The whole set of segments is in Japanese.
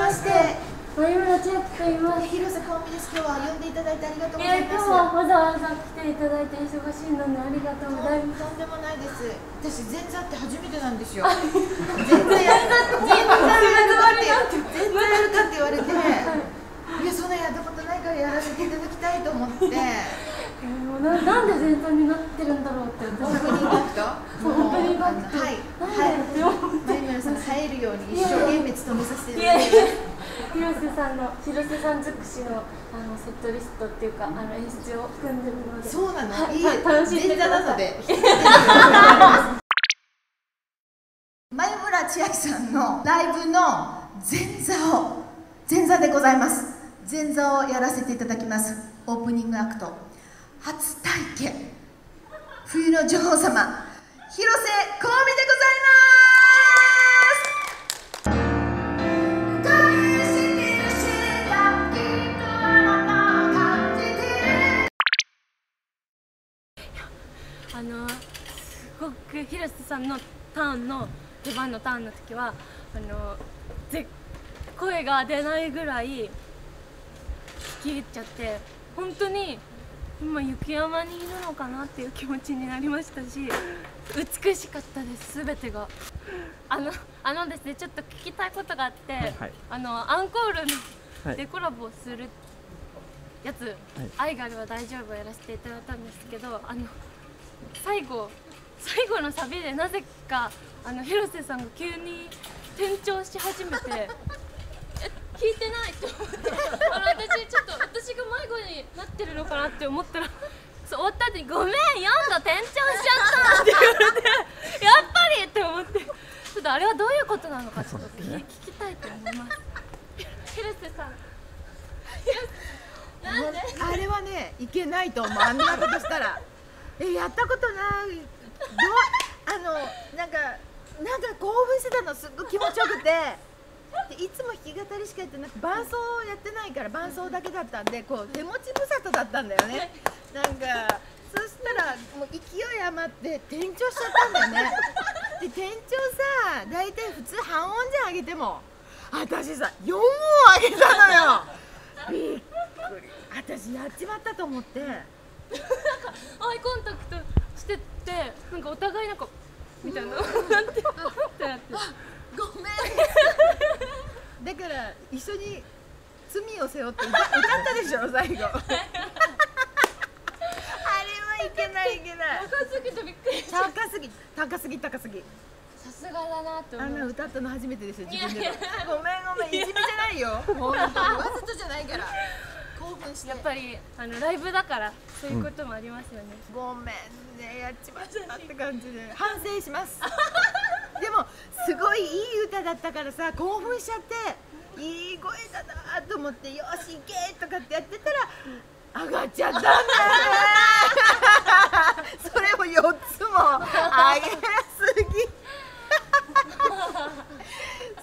まして前村千秋と言います。広瀬香美です。今日は呼んでいただいてありがとうございます。日はわざわざ来ていただいて忙しいのにありがとうございますとんでもないです。私前座って初めてなんですよ。前座やるかって前座やるかって言われて。いやそんなやったことないからやらせていただきたいと思って。ななんで前座になってるんだろうってオープニングアクト。オープニングアクト。はい。はい。でって思って。前村さんが入るように一生懸命努めさせていいやいやただきます広瀬さんの広瀬さん尽くしのあのセットリストっていうかあの演出を組んでるので。そうなの、はいいい。はい楽しんでください。前村千秋さんのライブの前座を前座でございます。前座をやらせていただきます。オープニングアクト。初体験。冬の女王様。広瀬香美んのターンの出番のターンの時はあのぜ声が出ないぐらい聞き入っちゃって本当に今雪山にいるのかなっていう気持ちになりましたし美しかったです全てが。あのあのですねちょっと聞きたいことがあって、はいあのアンコールでコラボするやつ「愛があれば大丈夫」をやらせていただいたんですけどあの最後最後のサビでなぜかあの広瀬さんが急に転調し始めてえ聞いてないと思って。あの私ちょっと私が迷子になってるのかなって思ったらそう終わった後に「ごめん4度転調しちゃった」って言われて「やっぱり!」って思って。ちょっとあれはどういうことなのかちょっと聞,、聞きたいと思います。広瀬さん。なんで？あれはねいけないと思う。あんなことしたら。えやったことないあのなんかなんか興奮してたのすっごい気持ちよくて。でいつも弾き語りしかやってなく伴奏をやってないから伴奏だけだったんでこう手持ち無沙汰だったんだよね。なんかそしたらもう勢い余って転調しちゃったんだよね。で転調さ大体普通半音じゃん上げても。私さ4音上げたのよ。びっくり。私やっちまったと思って。アイコンタクトしてってなんかお互いなんかみたいな。なん。てってなって。ごめん。だから一緒に罪を背負って歌歌ったでしょ最後。あれはいけないいけない。高すぎてびっくりした。高すぎ高すぎ高すぎ。さすがだなってあんな歌ったの初めてでしょ自分でごめんごめん。いじめじゃないよ。本当。にわざとじゃないからして。やっぱりあのライブだからそういうこともありますよね、ごめんねやっちまったって感じで。反省します。でもすごいいい歌だったからさ興奮しちゃっていい声だなと思ってよし行けとかってやってたら上がっちゃったんだよ。ねそれを4つも上げすぎ。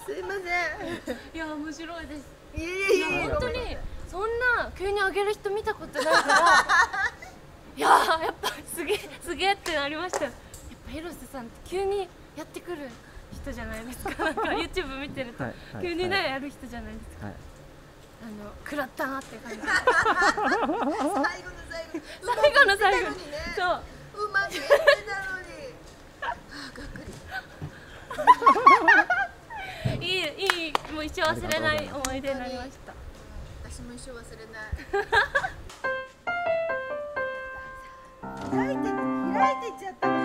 すいません。いや面白いです。いやいやいや本当にそんな急に上げる人見たことないから いやーやっぱすげえすげえってなりましたよ。やっぱ広瀬さんって急にやってくる人じゃないですか。なんか YouTube 見てると、急にね、はい。やる人じゃないですか。はい。あの食らったなって感じ。最後の最後。最後の最後。にねそう。うまくいってたのに。あーがっくりいいいいもう一生忘れない思い出になりました私も一生忘れない。開いて開いていっちゃった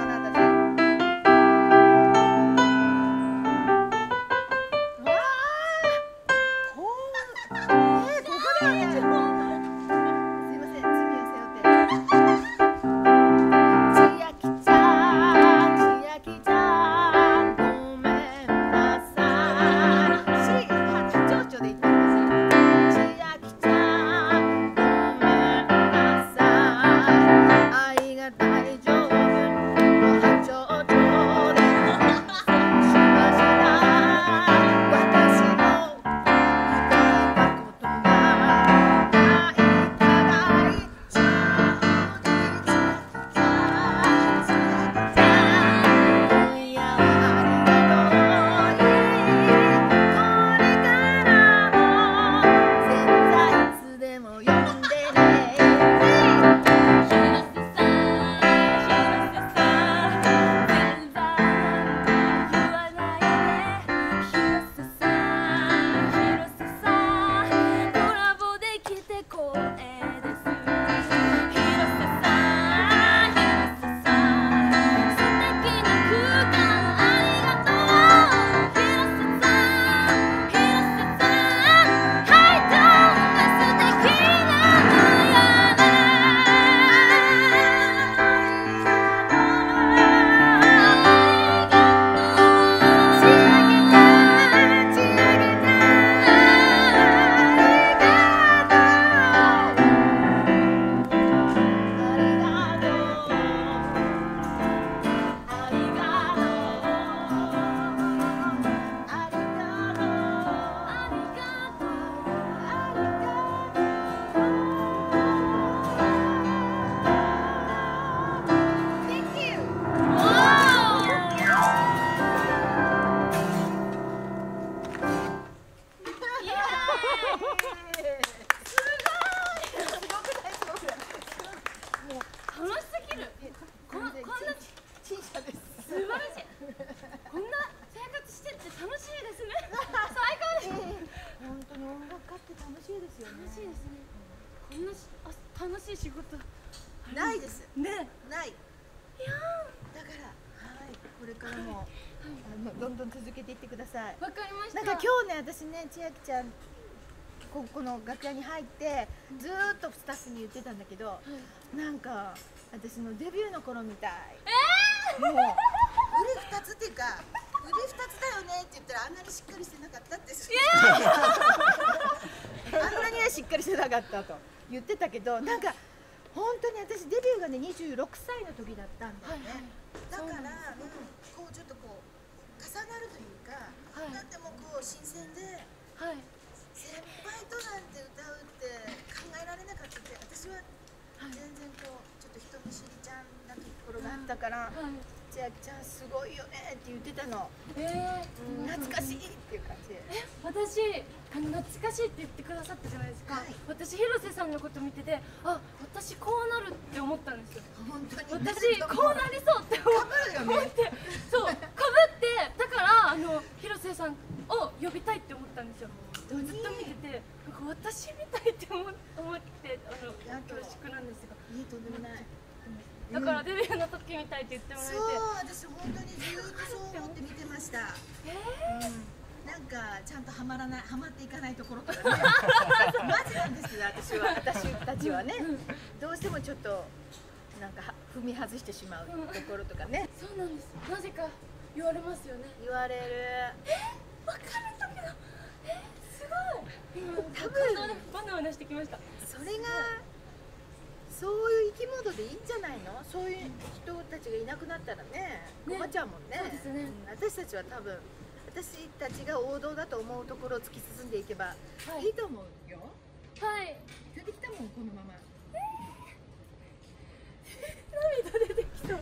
あのどんどん続けていってください。わかりました。なんか今日ね私ね千秋ちゃんここの楽屋に入ってずーっとスタッフに言ってたんだけどなんか私のデビューの頃みたい。もう腕二つっていうか 腕二つだよねって言ったらあんなにしっかりしてなかったって あんなにはしっかりしてなかったと言ってたけどなんか本当に私デビューがね26歳の時だったんだよね、だから、うん、こうちょっとこう重なるというか、はい。なんでもこう新鮮ではい。先輩となんて歌うって考えられなかったって私は全然こうちょっと人見知りちゃんなところがあったからはい「千秋ちゃんすごいよね」って言ってたの、えー、懐かしいっていう感じで。え私あの懐かしいって言ってくださったじゃないですか、はい。私広瀬さんのこと見ててあ私こうなるって思ったんですよ。本当に。私こうなりそうって思かぶるよね思ってそうかぶってだからあの広瀬さんを呼びたいって思ったんですよずっと見ててなんか私みたいって思思ってあのやっと恐縮なんですがいいとんでもないだからデビューの時みたいって言ってもらえて、そう私本当にずーっとそう思って見てました。えうんなんかちゃんとはまらないはまっていかないところとかね。マジなんですよ私は。私たちはね。どうしてもちょっとなんかは踏み外してしまうところとかね。ー、そうなんです。なぜか言われますよね。言われる。わかるんだけどえ？すごい。今多分。感動でバナバナしてきました。それがそういう生き物でいいんじゃないの？そういう人たちがいなくなったらねね。困っちゃうもんね。ね。ん。私たちは多分私たちが王道だと思うところを突き進んでいけばはい。いいと思うよ。はい。出てきたもんこのまま。涙出てきそう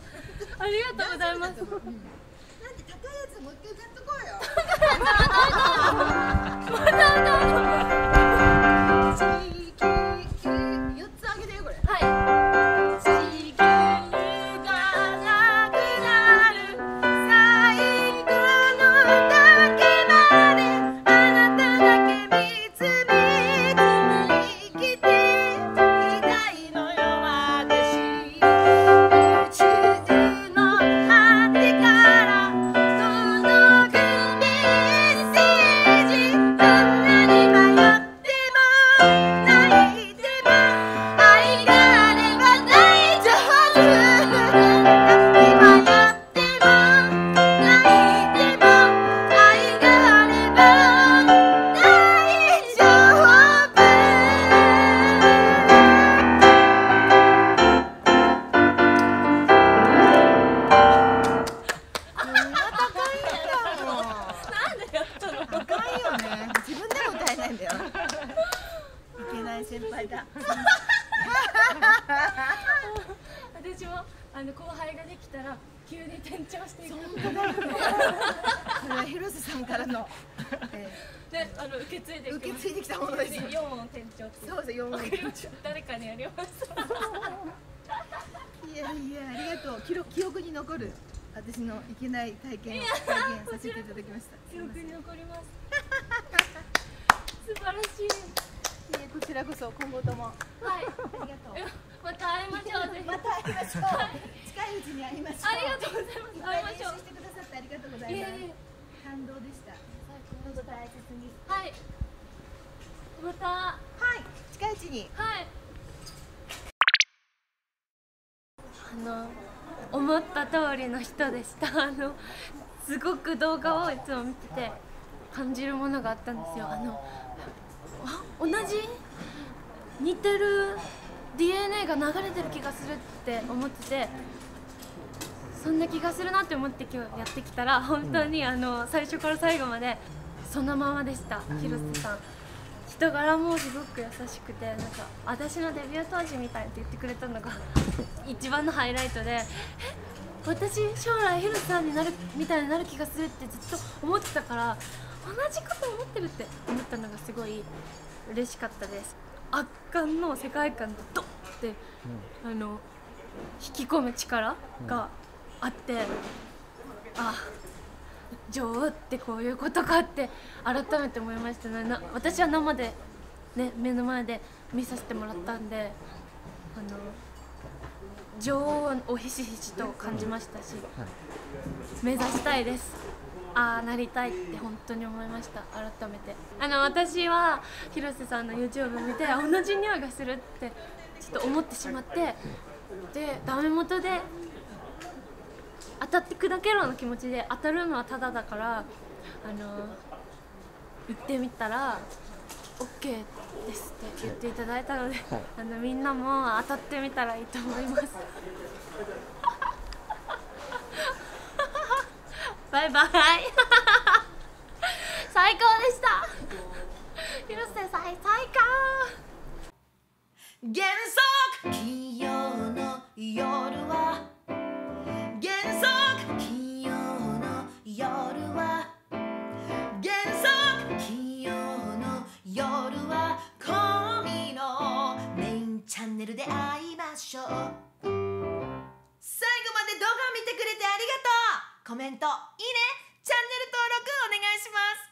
ありがとうございます。なんで高いやつもう一回歌っとこうよ。地け継いできたものです4音転調って。そうそう4問わかりました。誰かにやります。いやいやありがとう。記録記憶に残る。私のいけない体験を再現させていただきました。記憶に残ります。素晴らしい。いえこちらこそ今後とも。はい。ありがとう。また会いましょう また会いましょう。近いうちに会いましょう。ありがとうございます。会いましょうしてくださってありがとうございます。感動でした。どうぞ大切に。はいまたははい近いうちに。い。あの思った通りの人でした。あのすごく動画をいつも見てて感じるものがあったんですよ。あのあ同じ？似てる DNA が流れてる気がするって思っててそんな気がするなって思って今日やってきたら本当にあの最初から最後までそのままでした。広瀬さん人柄もすごく優しくてなんか私のデビュー当時みたいって言ってくれたのが一番のハイライトでえ私将来広瀬さんになるみたいになる気がするってずっと思ってたから同じこと思ってるって思ったのがすごい嬉しかったです。圧巻の世界観でドッってあの引き込む力があって、あ女王ってこういうことかって改めて思いましたね。私は生で、ね、目の前で見させてもらったんであの女王をひしひしと感じましたし、目指したいです。ああなりたいって本当に思いました。改めて。あの私は広瀬さんの YouTube 見て同じ匂いがするってちょっと思ってしまってでダメ元で当たって砕けろの気持ちで当たるのはただだからあの行ってみたら OK ですって言っていただいたので、はい。あのみんなも当たってみたらいいと思います。バイバイ。最高でした。広瀬さん最高。原則。金曜の夜はメント。いいね。チャンネル登録お願いします。